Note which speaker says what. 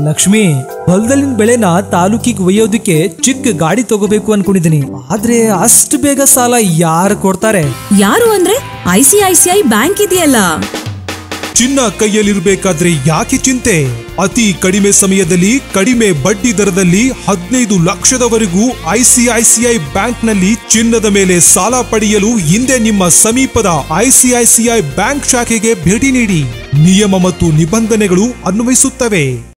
Speaker 1: ಲಕ್ಷ್ಮಿ ಹೊಲದಲ್ಲಿನ ಬೆಳೆನ ತಾಲೂಕಿಗೆ ಒಯ್ಯೋದಕ್ಕೆ ಚಿಕ್ಕ ಗಾಡಿ ತಗೋಬೇಕು ಅನ್ಕೊಂಡಿದೀನಿ. ಆದ್ರೆ ಅಷ್ಟು ಬೇಗ ಸಾಲ ಯಾರು ಕೊಡ್ತಾರೆ?
Speaker 2: ಯಾರು ಅಂದ್ರೆ I C I C I bank ಇದೆಯಲ್ಲ.
Speaker 3: ಚಿನ್ನ ಕೈಯಲ್ಲಿರ್ಬೇಕಾದ್ರೆ ಯಾಕೆ ಚಿಂತೆ? ಅತಿ ಕಡಿಮೆ ಸಮಯದಲ್ಲಿ ಕಡಿಮೆ ಬಡ್ಡಿ ದರದಲ್ಲಿ ಹದಿನೈದು ಲಕ್ಷದವರೆಗೂ ಐಸಿಐಸಿಐ ಬ್ಯಾಂಕ್ನಲ್ಲಿ ಚಿನ್ನದ ಮೇಲೆ ಸಾಲ ಪಡೆಯಲು ಹಿಂದೆ ನಿಮ್ಮ ಸಮೀಪದ ಐಸಿಐಸಿಐ ಬ್ಯಾಂಕ್ ಶಾಖೆಗೆ ಭೇಟಿ ನೀಡಿ. ನಿಯಮ ಮತ್ತು ನಿಬಂಧನೆಗಳು ಅನ್ವಯಿಸುತ್ತವೆ.